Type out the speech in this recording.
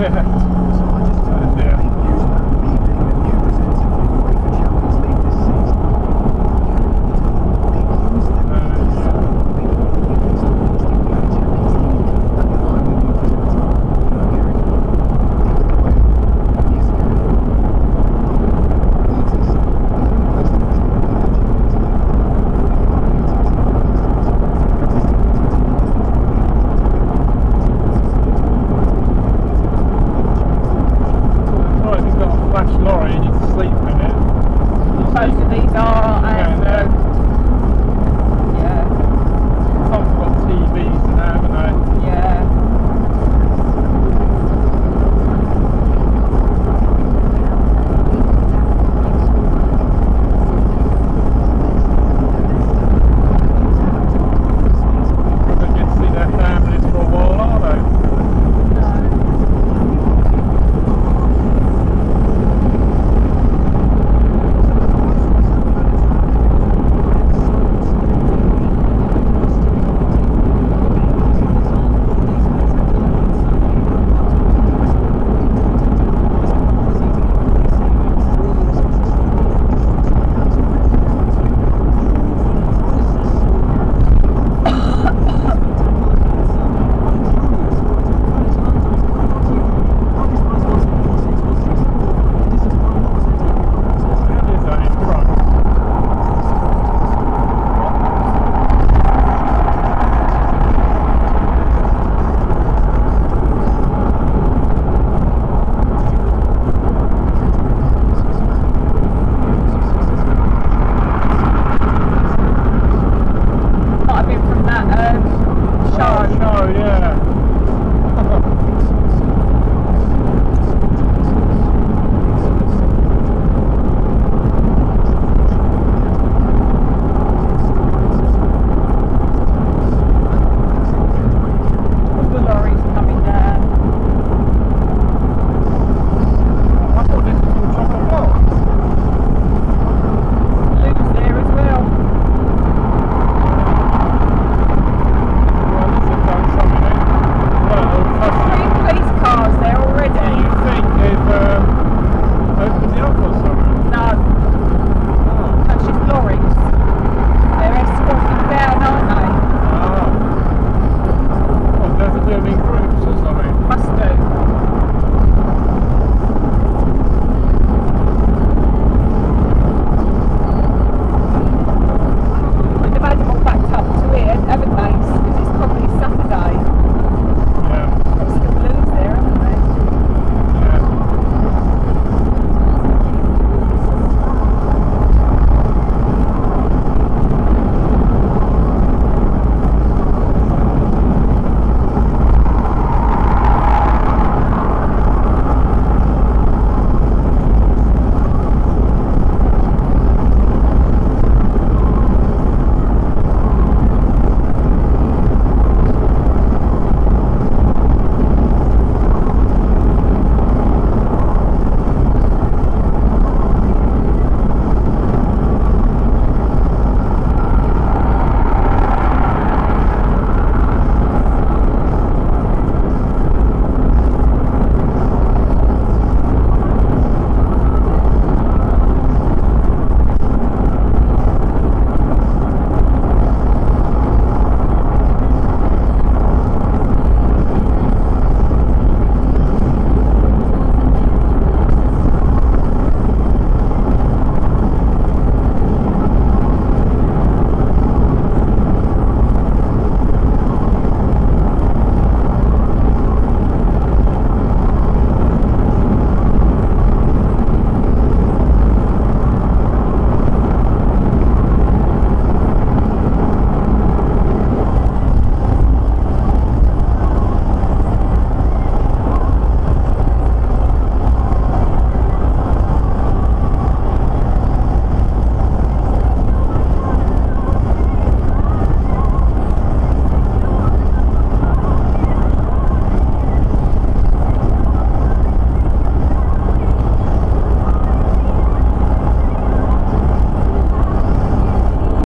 evet.